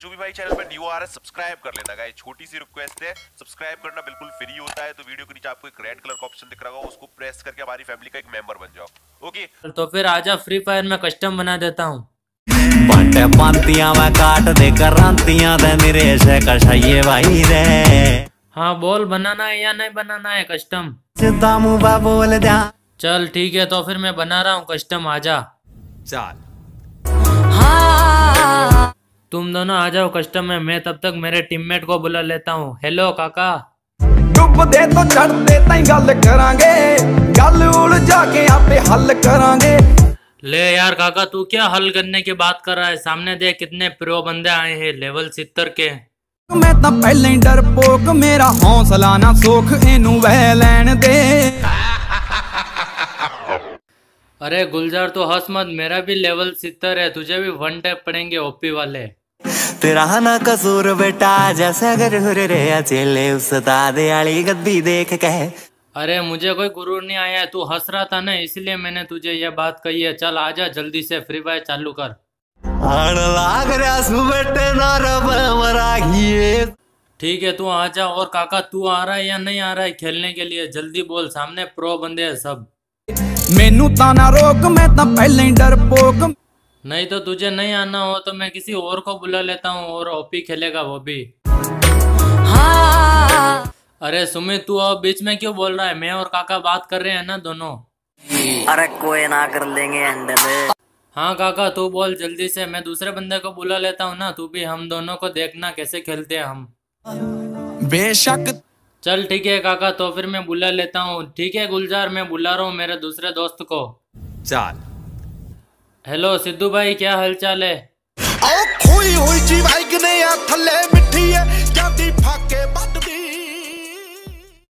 जो भी भाई चैनल पे न्यू आ रहा है सब्सक्राइब कर लेना गाइस छोटी सी रिक्वेस्ट है सब्सक्राइब करना बिल्कुल फ्री होता है तो वीडियो के नीचे आपको एक रेड कलर का ऑप्शन दिख रहा होगा उसको प्रेस करके हमारी फैमिली का एक मेंबर बन जाओ। ओके तो फिर आजा फ्री फायर में कस्टम बना देता हूँ। बाटे पांतियाँ मैं काट दे करांतियाँ दे मेरे से कशाइए भाई रे। हाँ बोल बनाना है या नहीं बनाना है कस्टम सीधा मुँह बोल जा। चल ठीक है तो फिर मैं बना रहा हूँ कस्टम आजा। चल। तुम दोनों आ जाओ कस्टम में मैं तब तक मेरे टीममेट को बुला लेता हूँ हेलो काका ਡੁੱਬਦੇ ਤੋਂ ਚੜਦੇ ਤਾਈਂ ਗੱਲ ਕਰਾਂਗੇ ਗੱਲ ਉਲਝਾ ਕੇ ਆਪੇ ਹੱਲ ਕਰਾਂਗੇ ले यार काका तू क्या हल करने की बात कर रहा है सामने देख कितने प्रो बंदे आए हैं लेवल सितर के ਮੈਂ ਤਾਂ ਪਹਿਲਾਂ ਹੀ ਡਰਪੋਕ ਮੇਰਾ ਹੌਸਲਾ ਨਾ ਸੋਖ ਇਹਨੂੰ ਵਹਿ ਲੈਣ ਦੇ अरे गुलजार तो हंस मत मेरा भी लेवल सितर है तुझे भी वन टैप पड़ेंगे ओपी वाले तेरा ना कसूर बेटा जैसे अगर हुर रे चेले उस्ताद आली गद्दी देख के अरे मुझे कोई गुरूर नहीं आया है तू हंस रहा था ना इसलिए मैंने तुझे ये बात कही है चल आजा जल्दी से फ्री फायर चालू कर आण लाग रहा सु बेटे ना रब मरागिए ठीक है तू आजा और काका तू आ रहा है या नहीं आ रहा है खेलने के लिए जल्दी बोल सामने प्रो बंदे हैं सब ਮੈਨੂੰ ਤਾਂ ਨਾ ਰੋਕ ਮੈਂ ਤਾਂ ਪਹਿਲਾਂ ਹੀ ਡਰਪੋਕ नहीं तो तुझे नहीं आना हो तो मैं किसी और को बुला लेता हूँ और ओपी खेलेगा वो भी। हाँ। अरे सुमित तू अब बीच में क्यों बोल रहा है? मैं और काका बात कर रहे हैं ना दोनों। अरे कोई ना कर लेंगे हाँ काका तू बोल जल्दी से मैं दूसरे बंदे को बुला लेता हूँ ना तू भी हम दोनों को देखना कैसे खेलते हैं हम। बेशक। चल ठीक है काका तो फिर मैं बुला लेता हूँ। ठीक है गुलजार मैं बुला रहा हूँ मेरे दूसरे दोस्त को। चल। हेलो, सिद्धू भाई, क्या हालचाल है? आओ, खोई हुई जी बाइक ने या थल्ले मिठी है। क्या दी फाके बात दी